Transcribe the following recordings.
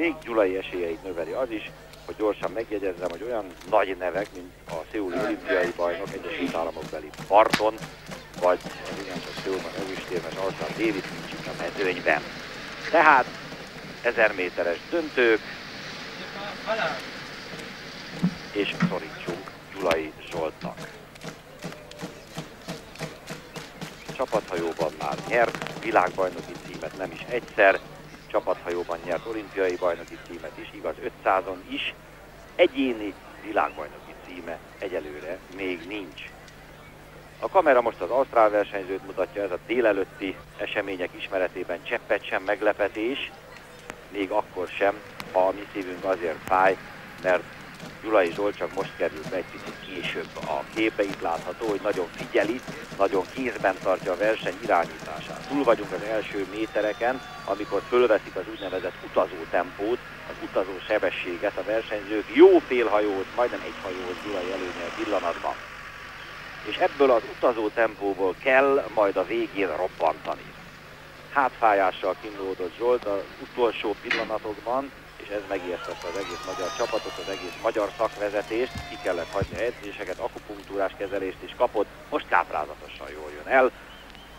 még Gyulai esélyeit növeli az is, hogy gyorsan megjegyezzem, hogy olyan nagy nevek, mint a Széuli olimpiai bajnok, Egyesült Államok Barton, vagy az ugyancsak Széulban ezüstérmes Alszán David nincs itt a mezőnyben. Tehát 1000 méteres döntők, és szorítsunk Gyulai Zsoltnak. Csapathajóban már nyert, világbajnoki címet nem is egyszer, csapathajóban nyert olimpiai bajnoki címet is, igaz 500-on is, egyéni világbajnoki címe egyelőre még nincs. A kamera most az Ausztrál versenyzőt mutatja, ez a délelőtti események ismeretében cseppet sem meglepetés, még akkor sem, ha a mi szívünk azért fáj, mert Gyulai Zsolt csak most került be egy picit később a képbe. Itt látható, hogy nagyon figyeli, nagyon kézben tartja a verseny irányítását. Túl vagyunk az első métereken, amikor fölveszik az úgynevezett utazó tempót, az utazó sebességet a versenyzők jó félhajót, majdnem egy hajóhoz Gyulai előnyel pillanatban. És ebből az utazó tempóból kell majd a végén robbantani. Hátfájással kínlódott Zsolt az utolsó pillanatokban, ez megijesztette az egész magyar csapatot, az egész magyar szakvezetést, ki kellett hagyni a edzéseket, akupunktúrás kezelést is kapott, most káprázatosan jól jön el.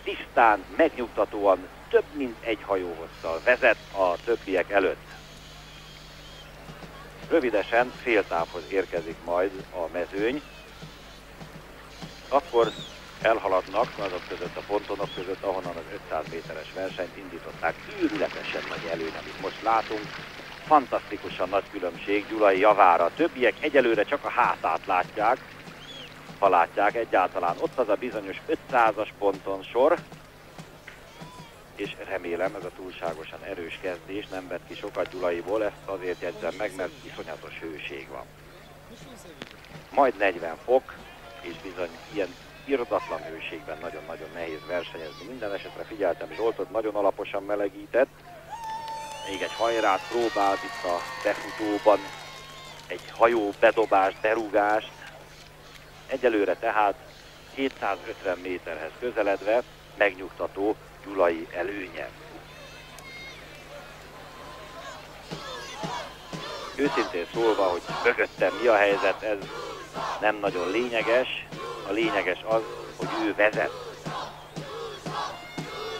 Tisztán, megnyugtatóan több mint egy hajóhosszal vezet a többiek előtt. Rövidesen féltávhoz érkezik majd a mezőny, akkor elhaladnak azok között a pontonok között, ahonnan az 500 méteres versenyt indították. Őrületesen nagy előny, amit most látunk fantasztikusan nagy különbség Gyulai javára. Többiek egyelőre csak a hátát látják, ha látják egyáltalán. Ott az a bizonyos 500-as ponton sor, és remélem ez a túlságosan erős kezdés nem vett ki sokat Gyulaiból, ezt azért jegyzem meg, mert iszonyatos hőség van. Majd 40 fok, és bizony ilyen irdatlan hőségben nagyon-nagyon nehéz versenyezni. Minden esetre figyeltem, Zsoltot nagyon alaposan melegített, még egy hajrát próbált itt a befutóban, egy hajó bedobást, berúgást. Egyelőre tehát 750 méterhez közeledve megnyugtató Gyulai előnye. Őszintén szólva, hogy mögöttem mi a helyzet, ez nem nagyon lényeges. A lényeges az, hogy ő vezet.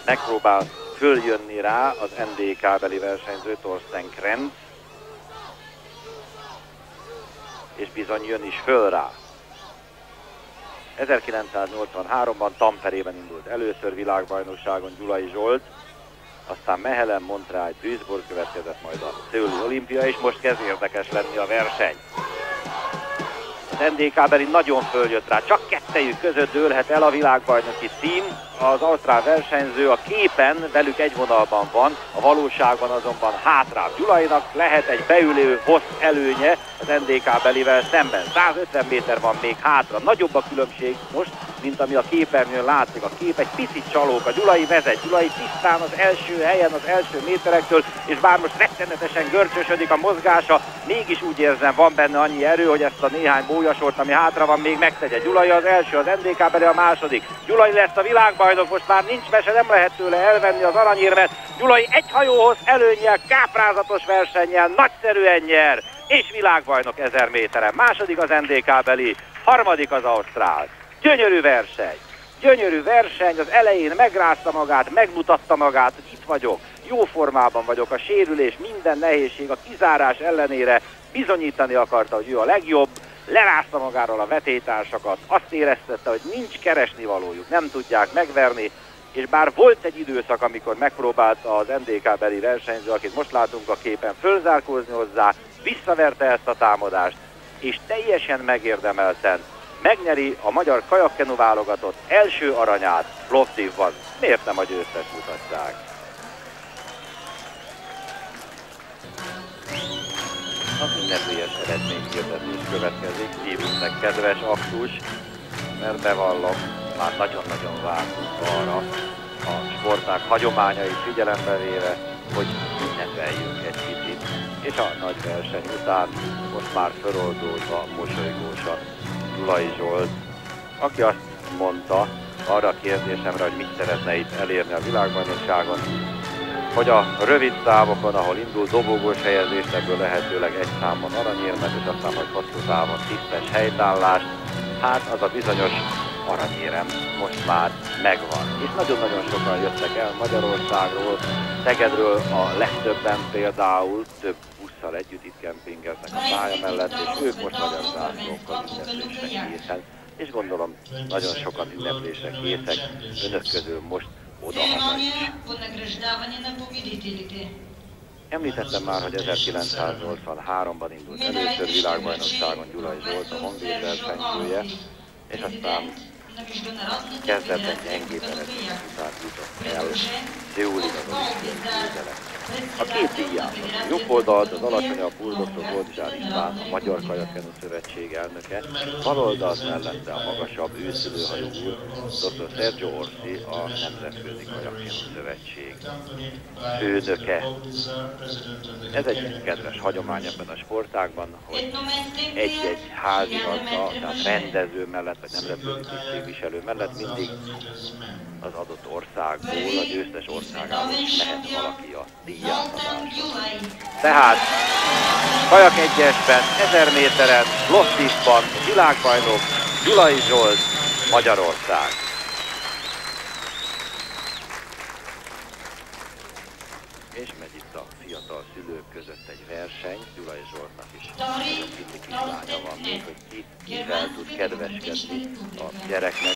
Megpróbál följönni rá az NDK beli versenyző Torsten Krenz, és bizony jön is föl rá. 1983-ban Tamperében indult először világbajnokságon Gyulai Zsolt, aztán Mehelen, Montreal, Duisburg következett majd a Szőli Olimpia, és most kezd érdekes lenni a verseny. NDK beli nagyon följött rá, csak kettejük között dőlhet el a világbajnoki cím. Az ausztrál versenyző a képen velük egy vonalban van, a valóságban azonban hátrább. Gyulainak lehet egy beülő hossz előnye az NDK belivel szemben. 150 méter van még hátra, nagyobb a különbség most, mint ami a képernyőn látszik. A kép egy picit csalók, a Gyulai vezet, Gyulai tisztán az első helyen, az első méterektől, és bár most rettenetesen görcsösödik a mozgása, mégis úgy érzem, van benne annyi erő, hogy ezt a néhány bójasort, ami hátra van, még megtegye. Gyulai az első, az NDK beli a második. Gyulai lesz a világbajnok, most már nincs mese, nem lehet tőle elvenni az aranyérmet. Gyulai egy hajóhoz előnyel, káprázatos versennyel, nagyszerűen nyer, és világbajnok ezer méteren. Második az NDK beli, harmadik az Ausztrál. Gyönyörű verseny. Gyönyörű verseny, az elején megrázta magát, megmutatta magát, hogy itt vagyok, jó formában vagyok, a sérülés, minden nehézség, a kizárás ellenére bizonyítani akarta, hogy ő a legjobb, lerázta magáról a vetétársakat, azt éreztette, hogy nincs keresni valójuk, nem tudják megverni, és bár volt egy időszak, amikor megpróbálta az NDK beli versenyző, akit most látunk a képen, fölzárkózni hozzá, visszaverte ezt a támadást, és teljesen megérdemelten megnyeri a magyar kajakkenu válogatott első aranyát Plovdivban. Miért nem a győztes mutatják? Az ünnepélyes eredményhirdetés következik, Hívünknek kedves aktus, mert bevallom, már nagyon-nagyon vártunk arra, a sporták hagyományait figyelembe véve, hogy ünnepeljünk egy kicsit. És a nagy verseny után most már föloldózva, mosolygósan Gyulai Zsolt, aki azt mondta arra a kérdésemre, hogy mit szeretne itt elérni a világbajnokságon, hogy a rövid távokon, ahol indul dobogós helyezést, ebből lehetőleg egy számban aranyérmet, és aztán majd hosszú távon tisztes helytállást, hát az a bizonyos aranyérem most már megvan. És nagyon-nagyon sokan jöttek el Magyarországról, Szegedről a legtöbben például több busszal együtt itt kempingeznek a pálya mellett, és ők most magyar zászlókkal ünneplésre készen. És gondolom nagyon sokan ünneplésre készek, önök közül most oda is. Említettem már, hogy 1983-ban indult először világbajnokságon Gyulai Zsolt a Honvéd versenyzője, és aztán kezdetben gyengébb eredmények után jutott el Szeulig az olimpiai. A két díját, a jobb oldalt az alacsonyabb buldoktor Boldizsár István, a Magyar Kajakenu Szövetség elnöke, bal oldalt mellette a magasabb őszülőhajó úr, dr. Sergio Orsi, a Nemzetközi Kajakenu Szövetség főnöke. Ez egy kedves hagyomány ebben a sportágban, hogy egy-egy házigazda, tehát rendező mellett, vagy nemzetközi tisztségviselő mellett mindig az adott országból, a győztes országából mehet valaki a díjátadásra. Tehát Kajak egyesben, 1000 méteren, Losszisban, világbajnok Gyulai Zsolt, Magyarország. És megy itt a fiatal szülők között egy verseny, Gyulai Zsoltnak is nagyon kicsi kislánya van hogy ki, fel tud kedveskedni a gyereknek.